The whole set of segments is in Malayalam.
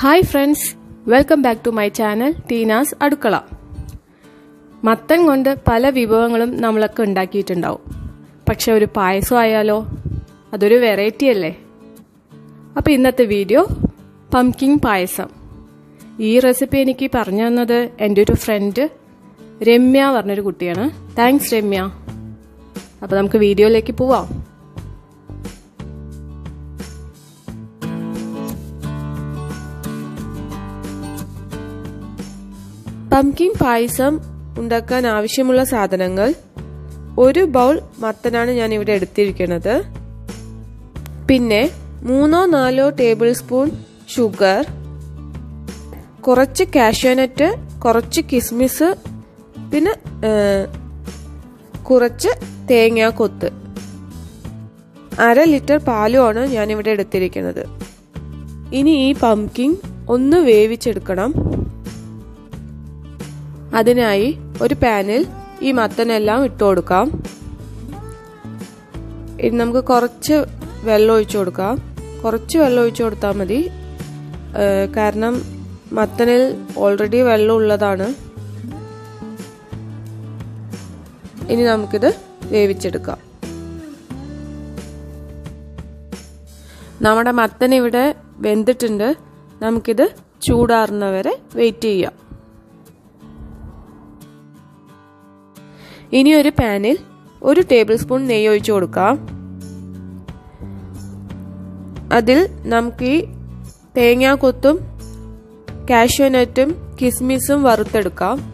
Hi friends welcome back to my channel Teena's അടുക്കള മത്തൻ കൊണ്ട് പല വിഭവങ്ങളും നമ്മളൊക്കെ ഉണ്ടാക്കിയിട്ടുണ്ടാവും. പക്ഷെ ഒരു പായസം ആയാലോ? അതൊരു വെറൈറ്റി അല്ലേ? അപ്പോൾ ഇന്നത്തെ വീഡിയോ പംകിങ് പായസം. ഈ റെസിപ്പി എനിക്ക് പറഞ്ഞു തന്നത് എന്റെ ഒരു ഫ്രണ്ട് രമ്യ പറഞ്ഞൊരു കുട്ടിയാണ്. താങ്ക്സ് രമ്യ. അപ്പോൾ നമുക്ക് വീഡിയോയിലേക്ക് പോവാം. പംകിൻ പായസം ഉണ്ടാക്കാൻ ആവശ്യമുള്ള സാധനങ്ങൾ. ഒരു ബൗൾ മത്തനാണ് ഞാൻ ഇവിടെ എടുത്തിരിക്കുന്നത്. പിന്നെ മൂന്നോ നാലോ ടേബിൾ സ്പൂൺ ഷുഗർ. കുറച്ച് കാഷ്യൂനട്ട് കുറച്ച് കിസ്മിസ് പിന്നെ കുറച്ച് തേങ്ങാ കൊത്ത്. അര ലിറ്റർ പാലുമാണ് ഞാനിവിടെ എടുത്തിരിക്കുന്നത്. ഇനി ഈ പംകിൻ ഒന്ന് വേവിച്ചെടുക്കണം. അതിനായി ഒരു പാനിൽ ഈ മത്തനെല്ലാം ഇട്ട് കൊടുക്കാം ഇനി നമുക്ക് കുറച്ച് വെള്ളം ഒഴിച്ചു കൊടുക്കാം. കുറച്ച് വെള്ളം ഒഴിച്ചു കൊടുത്താൽ മതി. കാരണം മത്തനിൽ ഓൾറെഡി വെള്ളം ഉള്ളതാണ്. ഇനി നമുക്കിത് വേവിച്ചെടുക്കാം. നമ്മുടെ മത്തൻ ഇവിടെ വെന്തിട്ടുണ്ട്. നമുക്കിത് ചൂടാറുന്നവരെ വെയിറ്റ് ചെയ്യാം. ഇനി ഒരു പാനിൽ ഒരു ടേബിൾ സ്പൂൺ നെയ്യ് ഒഴിച്ചു കൊടുക്കാം. അതിൽ നമുക്ക് ഈ തേങ്ങാക്കൊത്തും കാഷ്യൂനട്ടും കിസ്മിസും വറുത്തെടുക്കാം.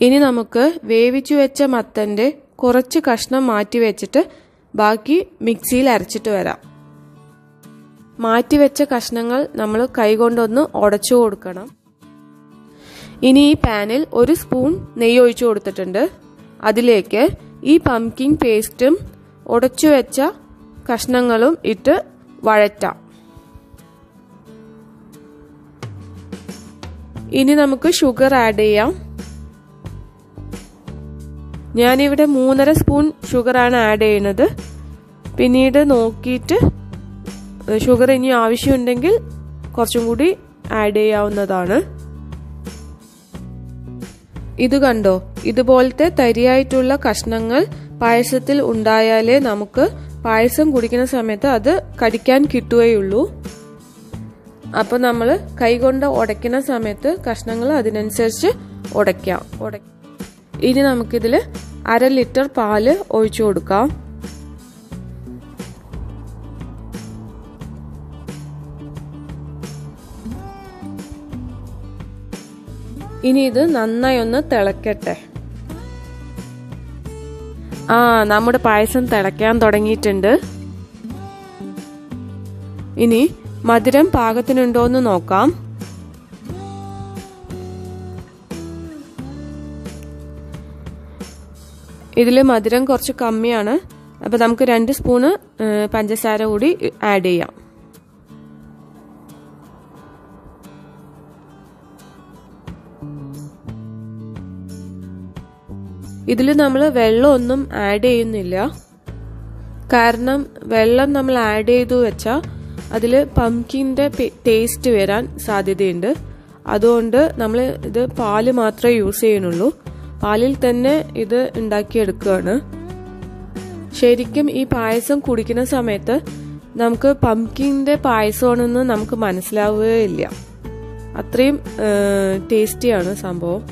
ഇനി നമുക്ക് വേവിച്ചു വെച്ച മത്തന്റെ കുറച്ച് കഷ്ണം മാറ്റി വെച്ചിട്ട് ബാക്കി മിക്സിയിൽ അരച്ചിട്ട് വരാം. മാറ്റി വെച്ച കഷ്ണങ്ങൾ നമ്മൾ കൈകൊണ്ടൊന്ന് ഉടച്ചു കൊടുക്കണം. ഇനി ഈ പാനിൽ ഒരു സ്പൂൺ നെയ്യ് ഒഴിച്ചു കൊടുത്തിട്ടുണ്ട്. അതിലേക്ക് ഈ പംകിൻ പേസ്റ്റും ഉടച്ചു വെച്ച കഷ്ണങ്ങളും ഇട്ട് വഴറ്റാം. ഇനി നമുക്ക് ഷുഗർ ആഡ് ചെയ്യാം. ഞാനിവിടെ മൂന്നര സ്പൂൺ ഷുഗറാണ് ആഡ് ചെയ്യുന്നത്. പിന്നീട് നോക്കിയിട്ട് ഷുഗർ ഇനി ആവശ്യമുണ്ടെങ്കിൽ കുറച്ചും കൂടി ആഡ് ചെയ്യാവുന്നതാണ്. ഇത് കണ്ടോ? ഇതുപോലത്തെ തരിയായിട്ടുള്ള കഷ്ണങ്ങൾ പായസത്തിൽ ഉണ്ടായാലേ നമുക്ക് പായസം കുടിക്കുന്ന സമയത്ത് അത് കടിക്കാൻ കിട്ടുകയുള്ളൂ. അപ്പോൾ നമ്മൾ കൈകൊണ്ട് ഉടയ്ക്കുന്ന സമയത്ത് കഷ്ണങ്ങൾ അതിനനുസരിച്ച് ഉടയ്ക്കാം. ഉട ഇനി നമുക്കിതിൽ അര ലിറ്റർ പാൽ ഒഴിച്ചു കൊടുക്കാം. ഇനി ഇത് നന്നായി ഒന്ന് തിളക്കട്ടെ. ആ നമ്മുടെ പായസം തിളയ്ക്കാൻ തുടങ്ങിയിട്ടുണ്ട്. ഇനി മധുരം പാകത്തിനുണ്ടോ എന്ന് നോക്കാം. ഇതിൽ മധുരം കുറച്ച് കമ്മിയാണ്. അപ്പോൾ നമുക്ക് രണ്ട് സ്പൂണ് പഞ്ചസാര കൂടി ആഡ് ചെയ്യാം. ഇതിൽ നമ്മൾ വെള്ളമൊന്നും ആഡ് ചെയ്യുന്നില്ല. കാരണം വെള്ളം നമ്മൾ ആഡ് ചെയ്തു വെച്ചാൽ അതിൽ പംകിന്റെ ടേസ്റ്റ് വരാൻ സാധ്യതയുണ്ട്. അതുകൊണ്ട് നമ്മൾ ഇത് പാൽ മാത്രമേ യൂസ് ചെയ്യുന്നുള്ളൂ. പാലിൽ തന്നെ ഇത് ഉണ്ടാക്കിയെടുക്കുകയാണ്. ശരിക്കും ഈ പായസം കുടിക്കുന്ന സമയത്ത് നമുക്ക് പംകിന്റെ പായസമാണെന്ന് നമുക്ക് മനസ്സിലാവുകയില്ല. അത്രയും ടേസ്റ്റിയാണ് സംഭവം.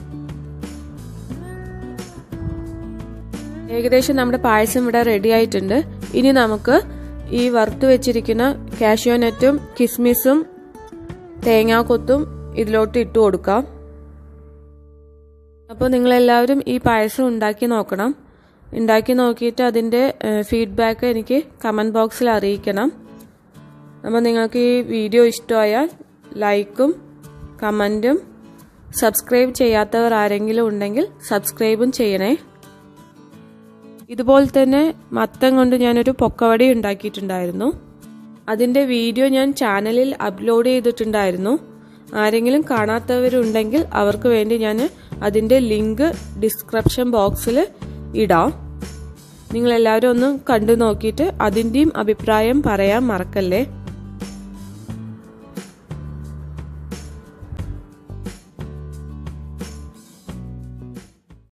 ഏകദേശം നമ്മുടെ പായസം ഇവിടെ റെഡി ആയിട്ടുണ്ട്. ഇനി നമുക്ക് ഈ വറുത്ത് വെച്ചിരിക്കുന്ന കാഷ്യോനറ്റും കിസ്മിസും തേങ്ങാക്കൊത്തും ഇതിലോട്ട് ഇട്ട് കൊടുക്കാം. അപ്പോൾ നിങ്ങളെല്ലാവരും ഈ പായസം ഉണ്ടാക്കി നോക്കണം. ഉണ്ടാക്കി നോക്കിയിട്ട് അതിന്റെ ഫീഡ്ബാക്ക് എനിക്ക് കമന്റ് ബോക്സിൽ അറിയിക്കണം. അപ്പോൾ നിങ്ങൾക്ക് ഈ വീഡിയോ ഇഷ്ടമായാൽ ലൈക്കും കമന്റും സബ്സ്ക്രൈബ് ചെയ്യാത്തവർ ആരെങ്കിലും ഉണ്ടെങ്കിൽ സബ്സ്ക്രൈബും ചെയ്യണേ. ഇതുപോലെ തന്നെ മത്തം കൊണ്ട് ഞാനൊരു പൊക്കവടി ഉണ്ടാക്കിയിട്ടുണ്ടായിരുന്നു. അതിന്റെ വീഡിയോ ഞാൻ ചാനലിൽ അപ്ലോഡ് ചെയ്തിട്ടുണ്ടായിരുന്നു. ആരെങ്കിലും കാണാത്തവരുണ്ടെങ്കിൽ അവർക്ക് വേണ്ടി ഞാൻ അതിന്റെ ലിങ്ക് ഡിസ്ക്രിപ്ഷൻ ബോക്സിൽ ഇടാം. നിങ്ങളെല്ലാവരും ഒന്ന് കണ്ടു നോക്കിയിട്ട് അതിന്റെയും അഭിപ്രായം പറയാൻ മറക്കല്ലേ?